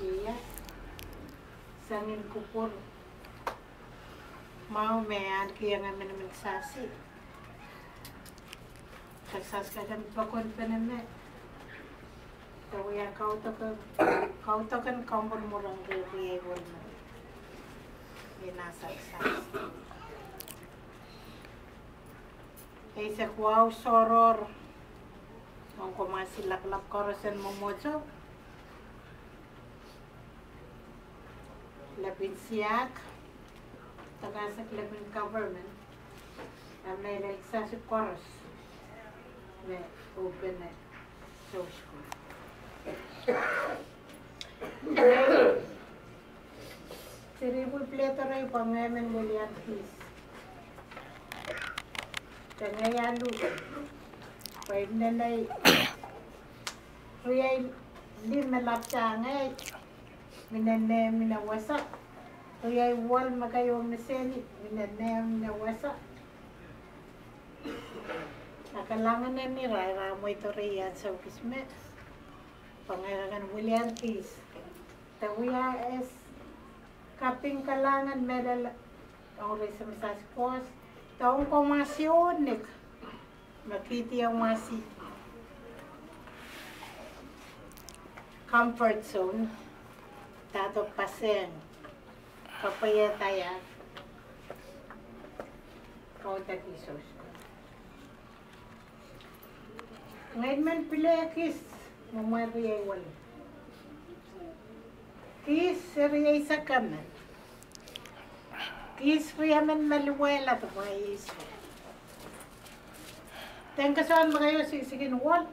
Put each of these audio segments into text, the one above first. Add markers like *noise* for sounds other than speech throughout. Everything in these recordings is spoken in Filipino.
iya. Zanin kubur mau mean kia nga men men sasi taksas ka kan pakon penen me tawo ya, kau to kan kau to kan kampur murang ke kia ya, gon me ina saksas Ei eh, soror, on komasi laklak korosen momojo, labing siyak, taga sa labing government, ang may sa si Koros, na open na so school. Siribul pleto rin pangamen William Peace. Tangayalu, pwede na na Riyay, di malapsa ngay, minane minawasa. Riyay wal magayo meseni, minane minawasa. Nakalangan na ni Rara mo ito riyan sa kismet. Pangalangan William Peace. Tawiya es kaping kalangan medal ang risa sa spos. Taong komasyon nik. Makiti ang masi. Comfort zone. Tato pasen. Kapaya taya. Kau tagi sos. Ngayon man pila kis. Mamari ay wali. Kis seriay sa kaman. Kis riya man maluwela to mga iso. Tengka saan ba kayo sisigin wal?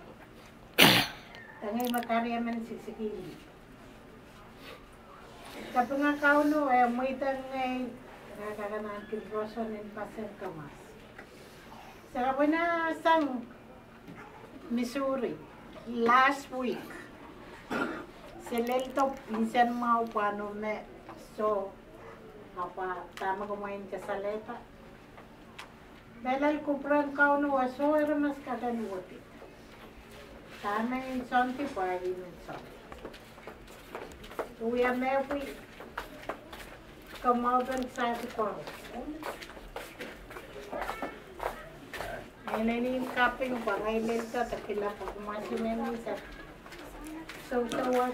*coughs* Tangay makarya man sisigin. Kapag nga kauno, ay mo itang ngay nakakanaan kinroson in pasen kamas. Sa na sang Missouri, last week, Silelto, minsan mau paano me, so, apa, tama kumain ka sa lepa. Dahil kupran ka no, so, era mas kaganuotit. Tama yung sonti, pwede yung sonti. Uyamewi Kamaldan Santikoro. Neneni kaping bangai lenta takila sa. Ngay.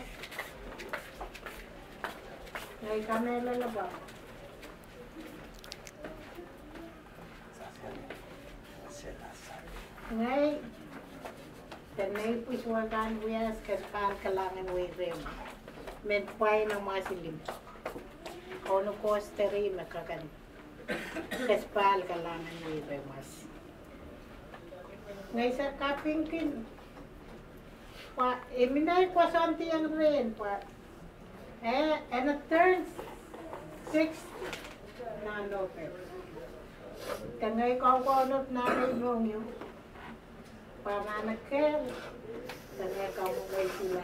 Ngay, tenay puswagan. Men pay ng mga silim. Kono kosteri makakan. Kaspal kalangan way remas. Ngayon sa kaping kin, pa, iminay ko santi ang rin pa. Eh, and it turns 60 na lope. Kangay ko ko not na ibong yung pananakel. Kangay ko mo kay sila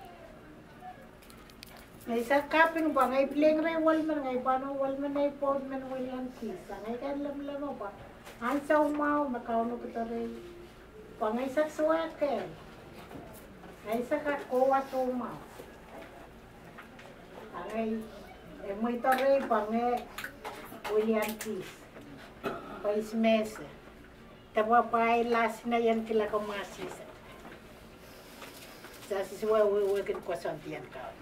Naisa kapin ba ngay pleng re wal man ngay bano wal man ngay pod man wal yan kisa ngay kan lam lam ba an sa umaw makaw no kita re pa ngay sa suwa ke ngay sa ka kowa to umaw ngay e muy ta re pa ngay wal yan kisa pa is mesa tawa pa ay lasina yan kila kamasisa sa siswa wewe kin kwasantiyan ka.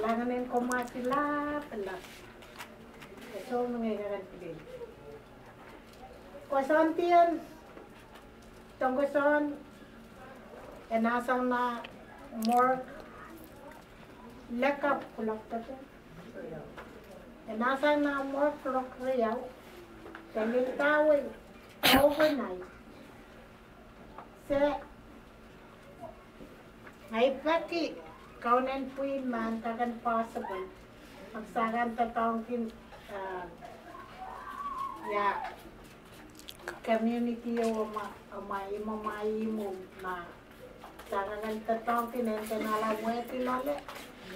Kailangan na yung kumasila pala. So, mga ikaran pilin. Kwasan tiyan. Tungguson. Enasang na more lekap kulak tato. E nasa na more kulak riyaw. Kanil taway overnight. Se ay pati, Conan man tagan possible magsagan ta taong kin uh, eh, ya community o ma o ma imo ma imo na tagan ta kin ente na e la muerte lole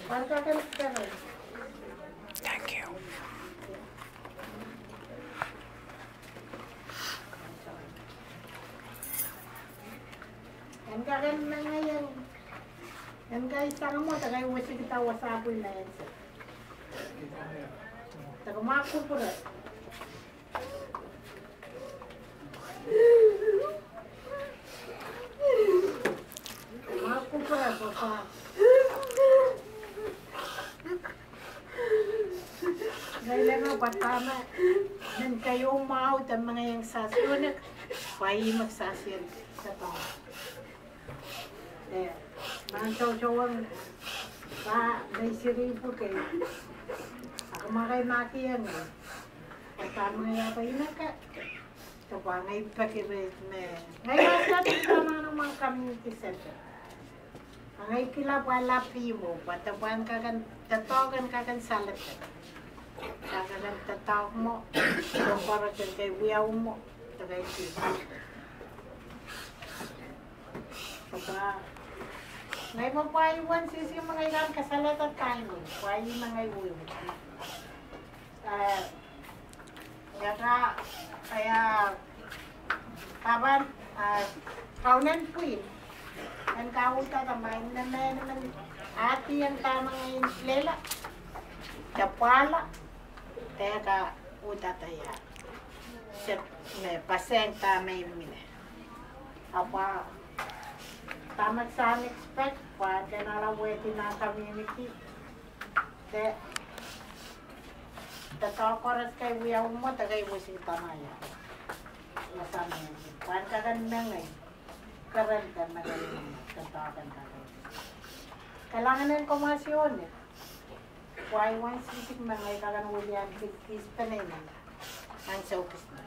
parkagan tagan Thank you. Ang gaganda ngayon. Yan ka isang mo, tagay wasi kita wasapoy na yan. Taga po rin, papa. Dahil nga, patama. Dan kayo umaw, ang mga yung sasyonak. Pahi magsasyon sa tao. Eh, Mantau cowok Pak, may siripo kayo. Ako maki yan eh. Kasama nga pa yun ka. Ito pa, ngayon pa kirate di Ngayon sa tita na naman community center. Ngayon kila wala pimo. Patapuan ka kan, tatawagan ka kan salat ka. Kakalang tatawag mo. Kumpara ka kay wiyaw mo. Tagay tita. Ngay mo pa iwan sisi mga ilang kasalat at kain mo, pa yung mga iwan. Ah, Yaka, kaya, kaban, ah, kaunan puin. Ang kauta tamay na na naman ati ang tama ngayon lela. Kapala. Teka, uta taya. Paseng tamay mine. Apa, tamat sa expect pa, kanala weti na community. Te, Tataw koras kay wiyaw mo, tagay mo si tamaya. Masama yan. Kuhan ka kan na ngay. Karan ka na ganyan. Tatawagan ka kan. Kailangan ng komasyon eh. Kuhay wan sisig mga ikagan William Bigkis pa na yun. Ang saukis na.